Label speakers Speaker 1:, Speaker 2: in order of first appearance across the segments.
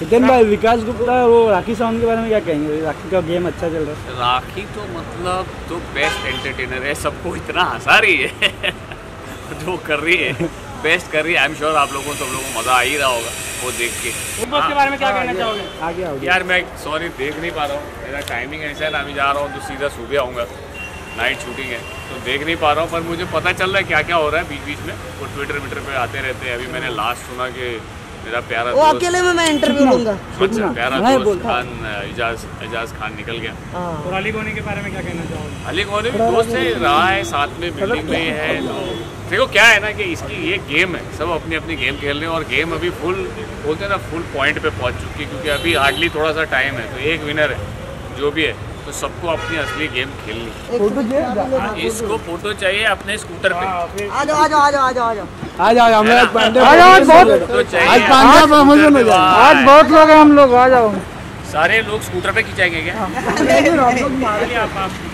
Speaker 1: हितेन भाई विकास गुप्ता वो राखी सावंत के बारे में क्या कहेंगे? राखी का गेम अच्छा चल रहा है।
Speaker 2: राखी तो मतलब तो बेस्ट एंटरटेनर है सबको इतना हंसा रही है। जो कर रही है बेस्ट कर रही है। आई एम श्योर आप लोगों को सब लोगों को मज़ा आ ही रहा होगा वो देख के।
Speaker 3: बिग बॉस के बारे में क्या कहना चाहोगे?
Speaker 1: आगे आओगे।
Speaker 2: यार मैं सॉरी देख नहीं पा रहा हूँ। मेरा टाइमिंग ऐसा है ना अभी जा रहा हूँ तो सीधा सुबह आऊँगा। नाइट शूटिंग है। तो देख नहीं पा रहा हूँ पर मुझे पता चल रहा है क्या क्या हो रहा है बीच बीच में। वो ट्विटर विटर पर आते रहते हैं। अभी मैंने लास्ट सुना कि मेरा प्यारा
Speaker 4: वो अकेले में मैं इंटरव्यू लूँगा।
Speaker 2: अच्छा प्यारा दोस्त। खान एजाज एजाज खान निकल गया।
Speaker 4: हाँ।
Speaker 3: और अली गोनी के बारे में क्या कहना चाहोगे?
Speaker 2: अली गोनी भी दोस्त है रहा है साथ में बिल्डिंग में है तो देखो क्या है ना कि इसकी ये गेम है सब अपनी अपनी गेम खेल रहे हैं और गेम अभी फुल बोलते हैं ना फुल पॉइंट पे पहुँच चुकी है क्योंकि अभी हार्डली थोड़ा सा टाइम है तो एक विनर है जो भी है तो सबको अपनी असली गेम खेलनी
Speaker 1: चाहिए?
Speaker 2: इसको फ़ोटो चाहिए अपने स्कूटर पे।
Speaker 4: आ जाओ आ जाओ आ जाओ आ जाओ आ जाओ।
Speaker 1: आज आज हम लोग
Speaker 3: आज आज बहुत
Speaker 1: आज पांडा प्रमोशन हो जाएगा
Speaker 3: आज बहुत लोग हैं हम लोग आ जाओ।
Speaker 2: सारे लोग स्कूटर पे खिंचाएँगे क्या?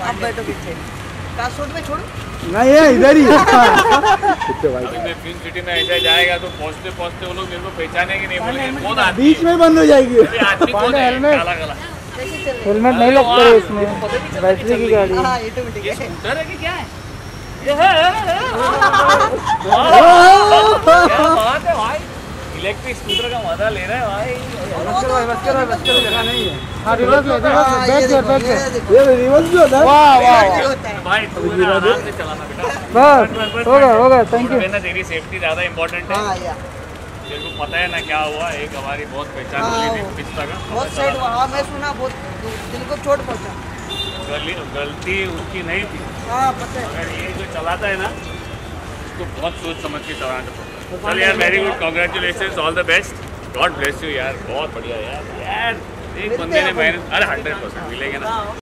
Speaker 4: आप बैठो पीछे। में छोड़ो।
Speaker 1: नहीं है इधर ही। कितने भाई।
Speaker 2: अभी मैं फ़िल्म सिटी में ऐसा जाएगा तो पहुँचते पहुँचते वो लोग मेरे को पहचानेंगे नहीं बोलेंगे कौन आदमी
Speaker 1: बीच में बंद हो जाएगी।
Speaker 2: है? ये आदमी कौन है?
Speaker 3: हेलमेट। नहीं लगता है इसमें। बैटरी की गाड़ी।
Speaker 4: हाँ
Speaker 2: ये
Speaker 4: है।
Speaker 2: स्कूटर है कि क्या है? है स्कूटर का मज़ा ले रहा है भाई।
Speaker 3: हाँ। रिवर्स ले
Speaker 4: हाँ,
Speaker 3: रिवर्स
Speaker 4: ये
Speaker 3: बैक
Speaker 4: देखो,
Speaker 3: कर बैक
Speaker 4: ये
Speaker 3: कर
Speaker 1: रिवर्स भी होता है।
Speaker 3: वाह वाह।
Speaker 2: भाई तू आराम से चलाना बेटा।
Speaker 3: बस हो गया हो गया थैंक यू
Speaker 2: है ना तेरी सेफ्टी ज़्यादा इम्पोर्टेंट है।
Speaker 4: हाँ
Speaker 2: तेरे को पता है ना क्या हुआ एक हमारी बहुत पहचान
Speaker 4: हाँ,
Speaker 2: वाली थी पिस्ता का।
Speaker 4: बहुत साइड वहाँ मैं सुना बहुत दिल को चोट पहुँचा।
Speaker 2: गलती उसकी नहीं थी।
Speaker 4: हाँ पता है।
Speaker 2: अगर ये जो चलाता है ना उसको बहुत सोच समझ के चलाना पड़ता है। चल यार very good congratulation all the best god bless you यार. बहुत बढ़िया यार. यार एक बंदे ने मेहनत अरे हंड्रेड परसेंट मिलेगा ना।